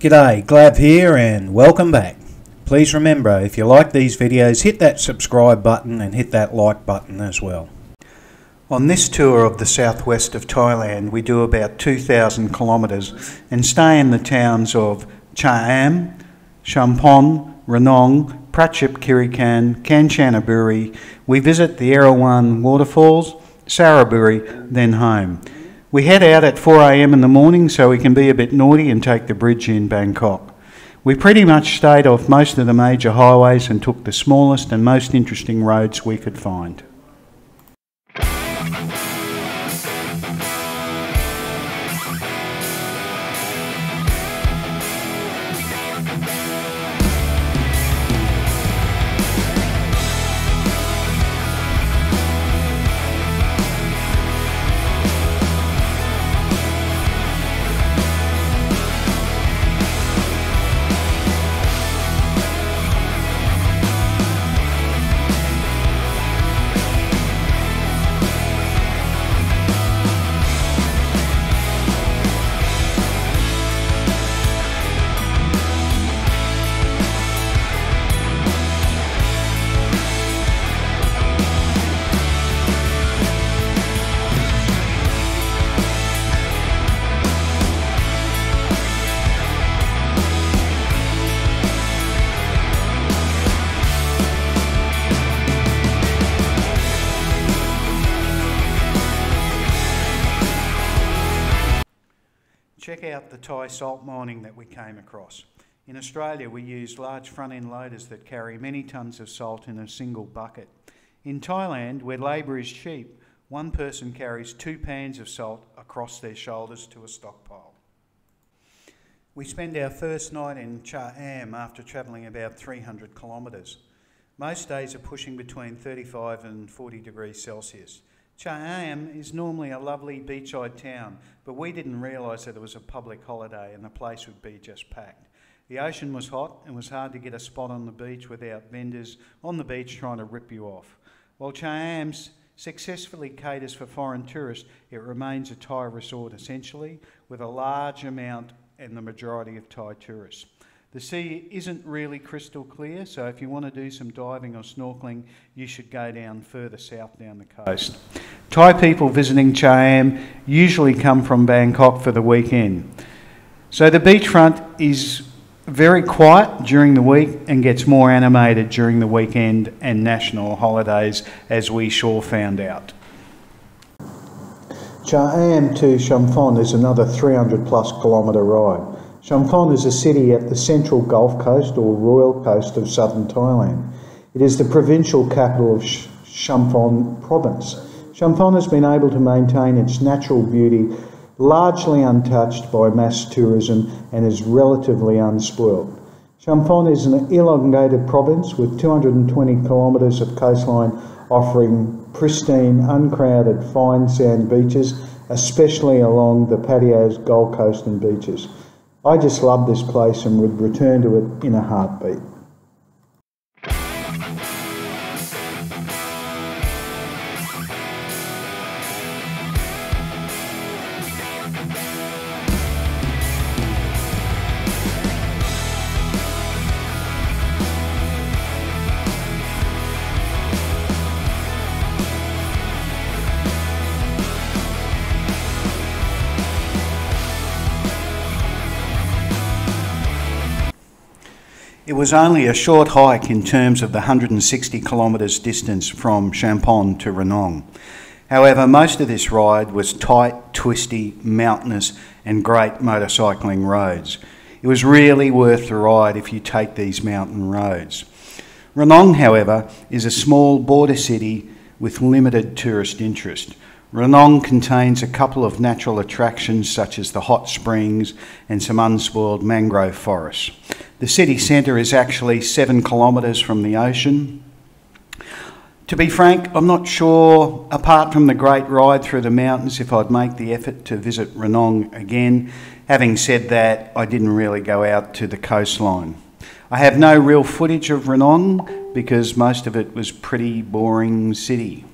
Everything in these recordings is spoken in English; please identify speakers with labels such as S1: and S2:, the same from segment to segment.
S1: G'day, Glav here and welcome back. Please remember, if you like these videos, hit that subscribe button and hit that like button as well. On this tour of the southwest of Thailand, we do about 2,000 kilometres and stay in the towns of Cha Am, Chumphon, Ranong, Prachuap Kiri Kan, Kanchanaburi. We visit the Erawan waterfalls, Saraburi, then home. We head out at 4am in the morning so we can be a bit naughty and take the bridge in Bangkok. We pretty much stayed off most of the major highways and took the smallest and most interesting roads we could find. Check out the Thai salt mining that we came across. In Australia, we use large front end loaders that carry many tonnes of salt in a single bucket. In Thailand, where labour is cheap, one person carries two pans of salt across their shoulders to a stockpile. We spend our first night in Cha Am after travelling about 300 kilometres. Most days are pushing between 35 and 40 degrees Celsius. Am is normally a lovely beachside town, but we didn't realise that it was a public holiday and the place would be just packed. The ocean was hot and it was hard to get a spot on the beach without vendors on the beach trying to rip you off. While Am successfully caters for foreign tourists, it remains a Thai resort essentially, with a large amount and the majority of Thai tourists. The sea isn't really crystal clear, so if you want to do some diving or snorkeling, you should go down further south down the coast. Thai people visiting Cha-am usually come from Bangkok for the weekend. So the beachfront is very quiet during the week and gets more animated during the weekend and national holidays, as we sure found out. Cha-am to Chumphon is another 300 plus kilometre ride. Chumphon is a city at the central Gulf Coast or Royal Coast of southern Thailand. It is the provincial capital of Chumphon province. Chumphon has been able to maintain its natural beauty largely untouched by mass tourism and is relatively unspoiled. Chumphon is an elongated province with 220 kilometres of coastline offering pristine, uncrowded, fine sand beaches, especially along the patios, Gold Coast and beaches. I just love this place and would return to it in a heartbeat. Was only a short hike in terms of the 160 kilometres distance from Chumphon to Ranong. However, most of this ride was tight, twisty, mountainous, and great motorcycling roads. It was really worth the ride if you take these mountain roads. Ranong, however, is a small border city with limited tourist interest. Ranong contains a couple of natural attractions such as the hot springs and some unspoiled mangrove forests. The city centre is actually seven kilometres from the ocean. To be frank, I'm not sure, apart from the great ride through the mountains, if I'd make the effort to visit Ranong again. Having said that, I didn't really go out to the coastline. I have no real footage of Ranong because most of it was pretty boring city.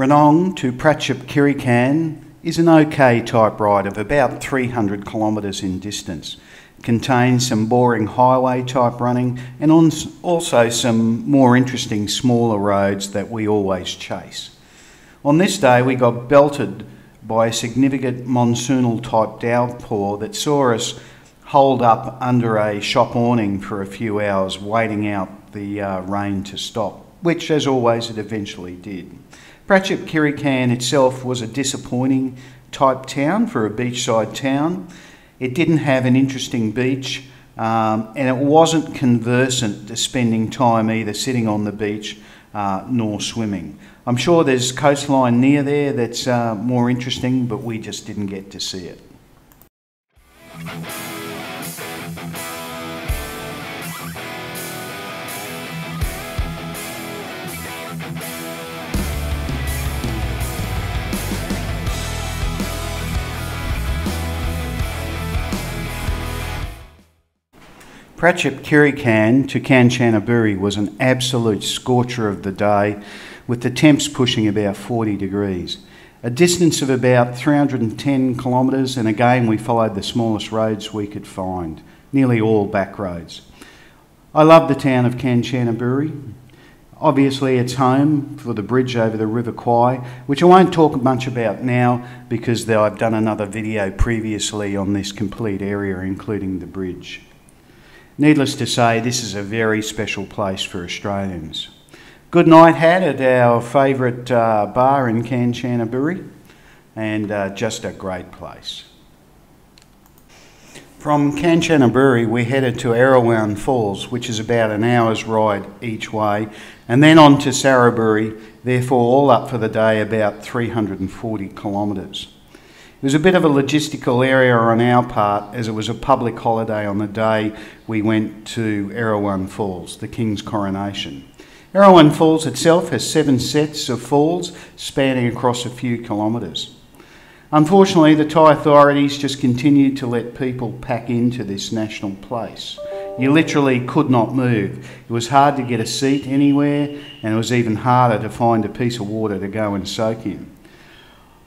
S1: Ranong to Prachuap Kiri Kan is an okay type ride of about 300 kilometres in distance. Contains some boring highway type running and also some more interesting smaller roads that we always chase. On this day, we got belted by a significant monsoonal type downpour that saw us hold up under a shop awning for a few hours, waiting out the uh, rain to stop, which, as always, it eventually did. Prachuap Kiri Kan itself was a disappointing type town for a beachside town. It didn't have an interesting beach um, and it wasn't conversant to spending time either sitting on the beach uh, nor swimming. I'm sure there's coastline near there that's uh, more interesting, but we just didn't get to see it. Prachuap Kiri Kan to Kanchanaburi was an absolute scorcher of the day, with the temps pushing about 40 degrees. A distance of about 310 kilometres, and again we followed the smallest roads we could find, nearly all back roads. I love the town of Kanchanaburi. Obviously, it's home for the bridge over the River Kwai, which I won't talk much about now because I've done another video previously on this complete area, including the bridge. Needless to say, this is a very special place for Australians. Good night had at our favourite uh, bar in Kanchanaburi, and uh, just a great place. From Kanchanaburi, we headed to Erawan Falls, which is about an hour's ride each way, and then on to Saraburi, therefore, all up for the day about 340 kilometres. It was a bit of a logistical area on our part as it was a public holiday on the day we went to Erawan Falls, the King's coronation. Erawan Falls itself has seven sets of falls spanning across a few kilometres. Unfortunately, the Thai authorities just continued to let people pack into this national place. You literally could not move. It was hard to get a seat anywhere, and it was even harder to find a piece of water to go and soak in.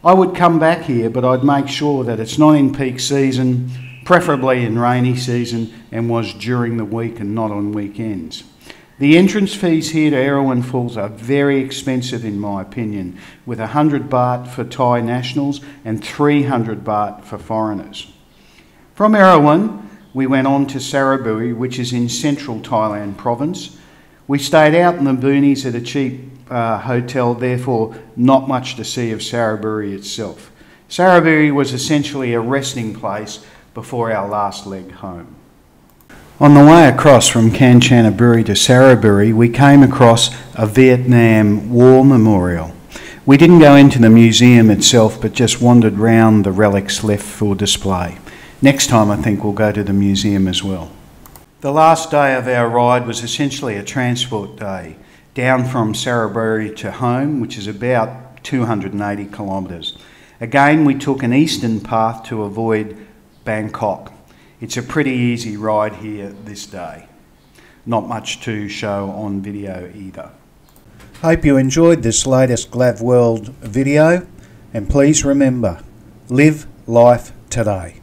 S1: I would come back here, but I'd make sure that it's not in peak season, preferably in rainy season, and was during the week and not on weekends. The entrance fees here to Erawan Falls are very expensive, in my opinion, with 100 baht for Thai nationals and 300 baht for foreigners. From Erawan, we went on to Saraburi, which is in central Thailand province. We stayed out in the boonies at a cheap uh, hotel, therefore, not much to see of Saraburi itself. Saraburi was essentially a resting place before our last leg home. On the way across from Kanchanaburi to Saraburi, we came across a Vietnam War memorial. We didn't go into the museum itself, but just wandered round the relics left for display. Next time, I think we'll go to the museum as well. The last day of our ride was essentially a transport day down from Saraburi to home, which is about 280 kilometres. Again, we took an eastern path to avoid Bangkok. It's a pretty easy ride here this day. Not much to show on video either. Hope you enjoyed this latest Glav World video and please remember, live life today.